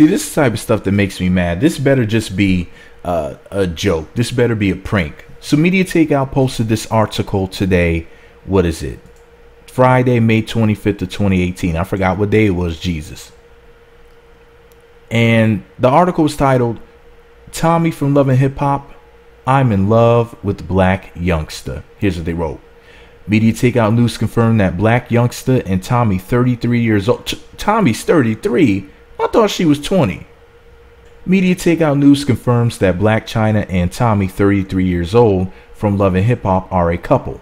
See, this is type of stuff that makes me mad. This better just be uh, a joke. This better be a prank. So Media Takeout posted this article today. What is it? Friday, May 25th of 2018. I forgot what day it was, Jesus. And the article was titled Tommie from Love and Hip Hop, I'm in love with Blac Youngsta. Here's what they wrote. Media Takeout News confirmed that Blac Youngsta and Tommie, 33 years old. T- Tommie's 33? Thought she was 20. Media Takeout News confirms that Black China and Tommie, 33 years old, from Love and Hip Hop are a couple.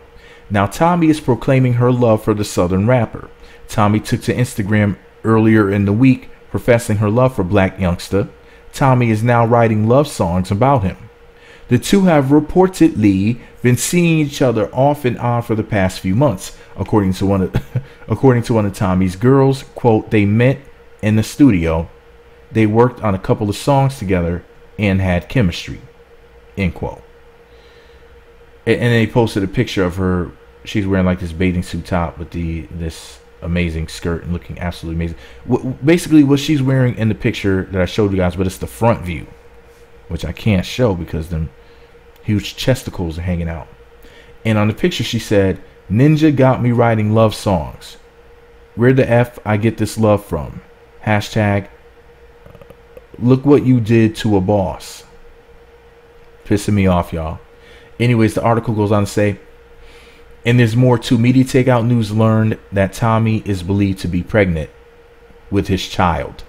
Now, Tommie is proclaiming her love for the Southern rapper. Tommie took to Instagram earlier in the week professing her love for Blac Youngsta. Tommie is now writing love songs about him. The two have reportedly been seeing each other off and on for the past few months, according to one of according to one of Tommie's girls. Quote, they met in the studio, they worked on a couple of songs together and had chemistry. End quote. And, and they posted a picture of her. She's wearing like this bathing suit top with the this amazing skirt and looking absolutely amazing. W- basically, what she's wearing in the picture that I showed you guys, but it's the front view, which I can't show because them huge chesticles are hanging out. And on the picture, she said, "Ninja got me writing love songs. Where the f I get this love from? Hashtag. Look what you did to a boss. Pissing me off, y'all. Anyways, the article goes on to say, and there's more to Media Takeout News learned that Tommie is believed to be pregnant with his child.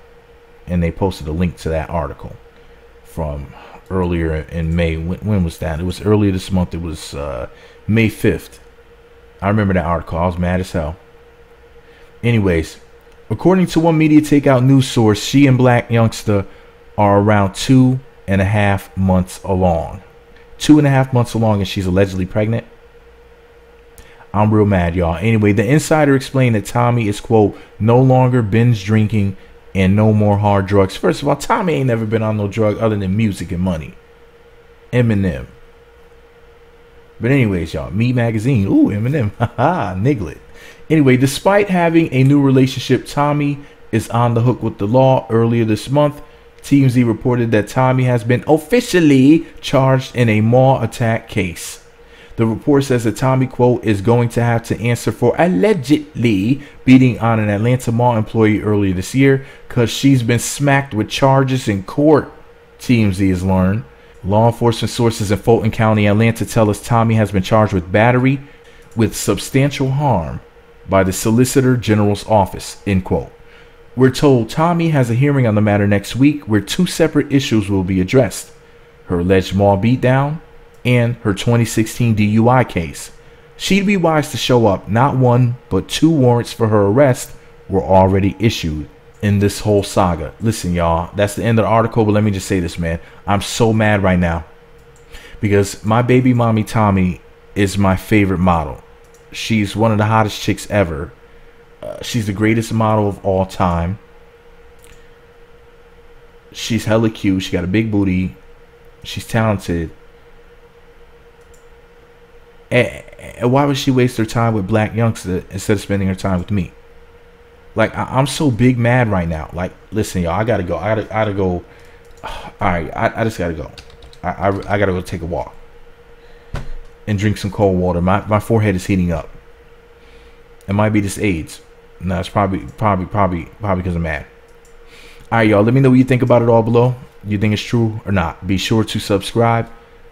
And they posted a link to that article from earlier in May. When, when was that? It was earlier this month. It was uh, May 5th. I remember that article. I was mad as hell. Anyways, according to one Media Takeout News source, she and Blac Youngsta are around two and a half months along. Two and a half months along, and she's allegedly pregnant. I'm real mad, y'all. Anyway, the insider explained that Tommie is, quote, no longer binge drinking and no more hard drugs. First of all, Tommie ain't never been on no drug other than music and money. Eminem. But anyways, y'all, MEET Magazine. Ooh, Eminem. Haha, Niglet. Anyway, despite having a new relationship, Tommie is on the hook with the law. Earlier this month, TMZ reported that Tommie has been officially charged in a mall attack case. The report says that Tommie, quote, is going to have to answer for allegedly beating on an Atlanta mall employee earlier this year because she's been smacked with charges in court, TMZ has learned. Law enforcement sources in Fulton County, Atlanta tell us Tommie has been charged with battery with substantial harm by the Solicitor General's office, end quote. We're told Tommie has a hearing on the matter next week where two separate issues will be addressed her alleged mall beatdown and her 2016 DUI case. She'd be wise to show up. Not one, but two warrants for her arrest were already issued in this whole saga. Listen, y'all, that's the end of the article, but let me just say this, man. I'm so mad right now because my baby mommy Tommie is my favorite model. She's one of the hottest chicks ever. Uh, she's the greatest model of all time. She's hella cute. She got a big booty. She's talented. And, why would she waste her time with Blac Youngsta instead of spending her time with me? Like I, am so big mad right now. Like, listen, y'all, I gotta go. I gotta, I gotta go. All right, I, I just gotta go. I, I, I gotta go take a walk and drink some cold water. My my forehead is heating up. It might be this AIDS. No, it's probably probably probably probably because I'm mad. All right, y'all. Let me know what you think about it all below. You think it's true or not? Be sure to subscribe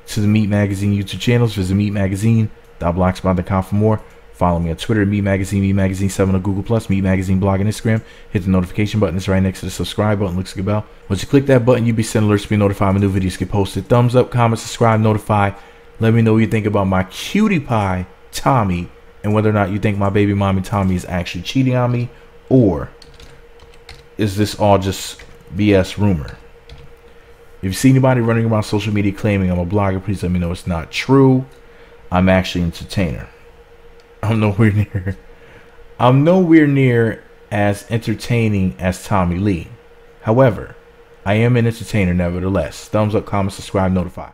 to the MEET Magazine YouTube channels. Visit MEET Magazine meetmagazine.blogspot.com for more. Follow me on Twitter, MEET Magazine, MEET Magazine 7 on Google Plus, MEET Magazine blog and Instagram. Hit the notification button. It's right next to the subscribe button. Looks like a bell. Once you click that button, you'll be sent alerts to be notified when new videos get posted. Thumbs up, comment, subscribe, notify. Let me know what you think about my cutie pie, Tommie, and whether or not you think my baby mommy Tommie is actually cheating on me, or is this all just BS rumor? If you see anybody running around social media claiming I'm a blogger, please let me know it's not true. I'm actually an entertainer. I'm nowhere near I'm nowhere near as entertaining as Tommie Lee. However, I am an entertainer nevertheless. Thumbs up, comment, subscribe, notify.